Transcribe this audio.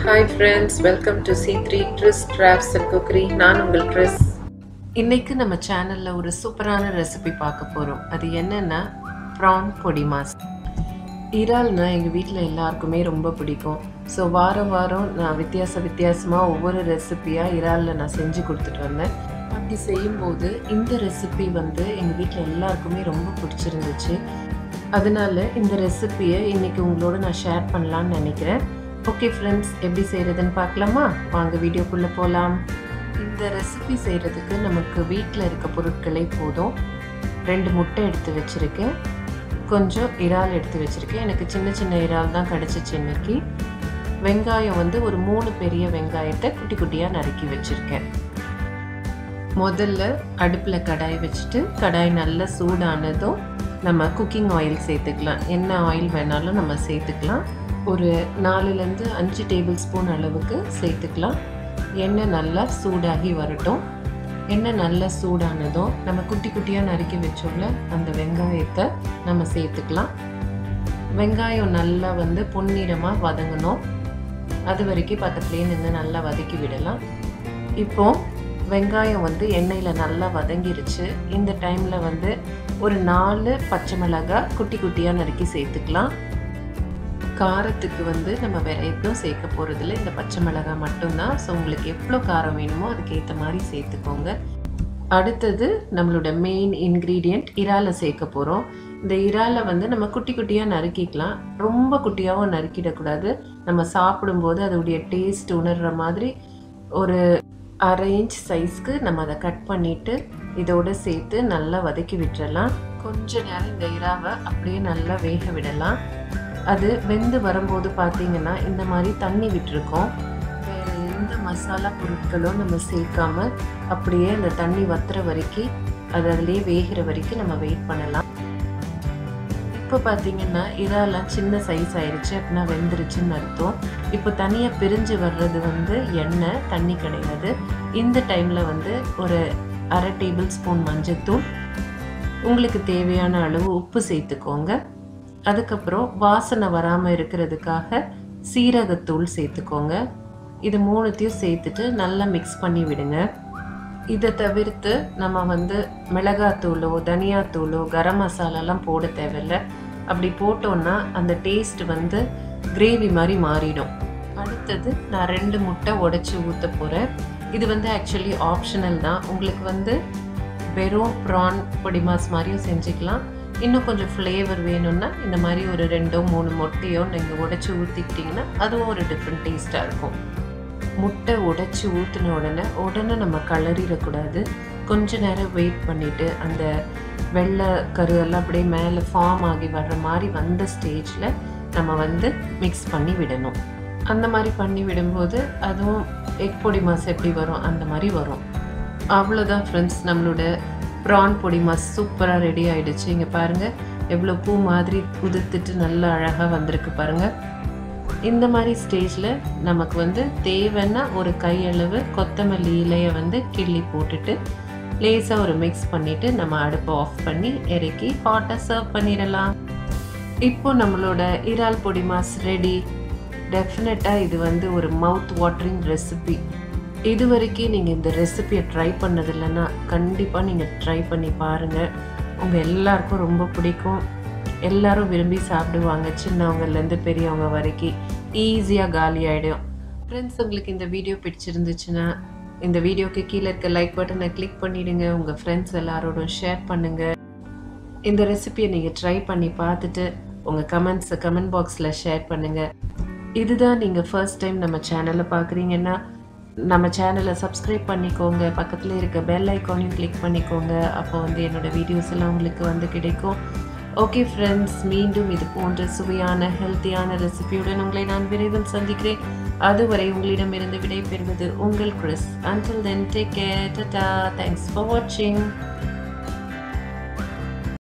Hi friends welcome to C three ட்ரிஸ் drops and cookery நான் உங்கள் ட்ரிஸ் இன்னைக்கு நம்ம சேனலில் ஒரு சூப்பரான ரெசிபி பார்க்க போகிறோம் அது என்னென்னா ப்ரான் பொடி மாஸ் இறால்னா எங்கள் வீட்டில் எல்லாருக்குமே ரொம்ப பிடிக்கும். ஸோ வாரம் வாரம் நான் வித்தியாச வித்தியாசமாக ஒவ்வொரு ரெசிப்பியாக இறாலில் நான் செஞ்சு கொடுத்துட்டு வந்தேன். அப்படி செய்யும்போது இந்த ரெசிபி வந்து எங்கள் வீட்டில் எல்லாருக்குமே ரொம்ப பிடிச்சிருந்துச்சு. அதனால் இந்த ரெசிப்பியை இன்றைக்கி உங்களோட நான் ஷேர் பண்ணலான்னு நினைக்கிறேன். ஓகே ஃப்ரெண்ட்ஸ் எப்படி செய்கிறதுன்னு பார்க்கலாமா? வாங்க வீடியோக்குள்ளே போகலாம் இந்த ரெசிபி செய்கிறதுக்கு நமக்கு வீட்டில் இருக்க பொருட்களே போதும். ரெண்டு முட்டை எடுத்து வச்சுருக்கேன். கொஞ்சம் இறால் எடுத்து வச்சுருக்கேன். எனக்கு சின்ன சின்ன இறால் தான் கிடச்சிச்சு இன்னைக்கு. வெங்காயம் வந்து ஒரு மூணு பெரிய வெங்காயத்தை குட்டி குட்டியாக நறுக்கி வச்சுருக்கேன். முதல்ல அடுப்பில் கடாய் வச்சுட்டு கடாய் நல்லா சூடானதும் நம்ம குக்கிங் ஆயில் சேர்த்துக்கலாம். என்ன ஆயில் வேணாலும் நம்ம சேர்த்துக்கலாம். ஒரு நாலுலேருந்து அஞ்சு டேபிள் ஸ்பூன் அளவுக்கு சேர்த்துக்கலாம். எண்ணெய் நல்லா சூடாகி வரட்டும். எண்ணெய் நல்லா சூடானதும் நம்ம குட்டி குட்டியாக நறுக்கி வச்சோம்ல அந்த வெங்காயத்தை நம்ம சேர்த்துக்கலாம். வெங்காயம் நல்லா வந்து பொன்னிறமாக வதங்கணும். அது வரைக்கும் பக்கத்துலேயே நின்று நல்லா வதக்கி விடலாம். இப்போ வெங்காயம் வந்து எண்ணெயில் நல்லா வதங்கிருச்சு. இந்த டைமில் வந்து ஒரு நாலு பச்சை மிளகாய் குட்டி குட்டியாக நறுக்கி சேர்த்துக்கலாம். காரத்துக்கு வந்து நம்ம வேற எதுவும் சேர்க்க போகிறதில்ல இந்த பச்சை மிளகாய் மட்டும்தான். ஸோ உங்களுக்கு எவ்வளோ காரம் வேணுமோ அதுக்கேற்ற மாதிரி சேர்த்துக்கோங்க. அடுத்தது நம்மளோட மெயின் இன்க்ரீடியண்ட் இறாலை சேர்க்க போகிறோம் இந்த இறாலை வந்து நம்ம குட்டி குட்டியாக நறுக்கிக்கலாம். ரொம்ப குட்டியாகவும் நறுக்கிடக்கூடாது. நம்ம சாப்பிடும்போது அதோடைய டேஸ்ட் உணர்கிற மாதிரி ஒரு அரை இன்ச் சைஸ்க்கு நம்ம அதை கட் பண்ணிவிட்டு இதோடு சேர்த்து நல்லா வதக்கி விட்டுறலாம். கொஞ்ச நேரம் இந்த இறாவை அப்படியே நல்லா வேக விடலாம். அது வெந்து வரும்போது பார்த்தீங்கன்னா இந்த மாதிரி தண்ணி விட்டுருக்கோம். வேறு எந்த மசாலா பொருட்களும் நம்ம சேர்க்காம அப்படியே அந்த தண்ணி வத்துற வரைக்கும் அது அதிலே வேகிற வரைக்கும் நம்ம வெயிட் பண்ணலாம். இப்போ பார்த்தீங்கன்னா இறாலாம் சின்ன சைஸ் ஆயிடுச்சு அப்படின்னா வெந்துருச்சுன்னு அர்த்தம். இப்போ தனியாக பிரிஞ்சு வர்றது வந்து எண்ணெய் தண்ணி கிடையாது. இந்த டைமில் வந்து ஒரு அரை டேபிள் ஸ்பூன் மஞ்சத்தூள். உங்களுக்கு தேவையான அளவு உப்பு சேர்த்துக்கோங்க. அதுக்கப்புறம் வாசனை வராமல் இருக்கிறதுக்காக சீரகத்தூள் சேர்த்துக்கோங்க. இது மூணுத்தையும் சேர்த்துட்டு நல்லா மிக்ஸ் பண்ணி விடுங்க. இதை தவிர்த்து நம்ம வந்து மிளகாத்தூளோ தனியாத்தூளோ கரம் மசாலாலாம் போட தேவையில்ல. அப்படி போட்டோன்னா அந்த டேஸ்ட் வந்து கிரேவி மாதிரி மாறிடும். அடுத்தது நான் ரெண்டு முட்டை உடச்சி ஊற்ற போகிறேன் இது வந்து ஆக்சுவலி ஆப்ஷனல் தான். உங்களுக்கு வந்து வெறும் ப்ரான் பொடி மாஸ் மாதிரியும் செஞ்சுக்கலாம். இன்னும் கொஞ்சம் ஃப்ளேவர் வேணும்னா இந்த மாதிரி ஒரு ரெண்டோ மூணு முட்டையோ நீங்கள் உடச்சி ஊற்றிக்கிட்டிங்கன்னா அதுவும் ஒரு டிஃப்ரெண்ட் டேஸ்ட்டாக இருக்கும். முட்டை உடச்சி ஊற்றின உடனே உடனே நம்ம கலரிடக்கூடாது. கொஞ்ச நேரம் வெயிட் பண்ணிவிட்டு அந்த வெள்ளை கரு எல்லாம் அப்படியே மேலே ஃபார்ம் ஆகி வர்ற மாதிரி வந்த ஸ்டேஜில் நம்ம வந்து மிக்ஸ் பண்ணி விடணும். அந்த மாதிரி பண்ணி விடும்போது அதுவும் எக் பொடி மாசு எப்படி வரும் அந்த மாதிரி வரும். அவ்வளோதான் ஃப்ரெண்ட்ஸ் நம்மளோட ப்ரான் பொடி மாஸ் சூப்பராக ரெடி ஆகிடுச்சு இங்கே பாருங்கள் எவ்வளோ பூ மாதிரி குதித்துட்டு நல்லா அழகாக வந்திருக்கு பாருங்கள் இந்த மாதிரி ஸ்டேஜில் நமக்கு வந்து தேவைன்னா ஒரு கையளவு கொத்தமல்லி இலையை வந்து கிள்ளி போட்டுட்டு லேசாக ஒரு மிக்ஸ் பண்ணிவிட்டு நம்ம அடுப்பை ஆஃப் பண்ணி இறக்கி ஹாட்டாக சர்வ் பண்ணிடலாம். இப்போ நம்மளோட இறால் பொடி மாஸ் ரெடி டெஃபினட்டாக இது வந்து ஒரு மவுத் வாட்டரிங் ரெசிபி இது வரைக்கும் நீங்கள் இந்த ரெசிபியை ட்ரை பண்ணது இல்லைன்னா கண்டிப்பாக நீங்கள் ட்ரை பண்ணி பாருங்கள் உங்கள் எல்லாருக்கும் ரொம்ப பிடிக்கும். எல்லாரும் விரும்பி சாப்பிடுவாங்க. சின்னவங்கலேருந்து பெரியவங்க வரைக்கும் ஈஸியாக காலி ஆகிடும் ஃப்ரெண்ட்ஸ் உங்களுக்கு இந்த வீடியோ பிடிச்சிருந்துச்சுன்னா இந்த வீடியோக்கு கீழே இருக்க லைக் பட்டனை கிளிக் பண்ணிவிடுங்க உங்கள் ஃப்ரெண்ட்ஸ் எல்லாரோடும் ஷேர் பண்ணுங்கள் இந்த ரெசிபியை நீங்கள் ட்ரை பண்ணி பார்த்துட்டு உங்கள் கமெண்ட்ஸை கமெண்ட் பாக்ஸில் ஷேர் பண்ணுங்கள் இதுதான் நீங்கள் ஃபர்ஸ்ட் டைம் நம்ம சேனலை பார்க்குறீங்கன்னா நம்ம சேனலை சப்ஸ்கிரைப் பண்ணிக்கோங்க. பக்கத்தில் இருக்க பெல் ஐக்கானையும் கிளிக் பண்ணிக்கோங்க. அப்போ வந்து என்னோடய வீடியோஸ் எல்லாம் உங்களுக்கு வந்து கிடைக்கும். ஓகே ஃப்ரெண்ட்ஸ் மீண்டும் இது போன்ற சுவையான ஹெல்த்தியான ரெசிபியுடன் உங்களை நான் விரைவில் சந்திக்கிறேன். அதுவரை உங்களிடமிருந்து விடை பெறுவது உங்கள் Chris until then take care tata thanks for வாட்சிங்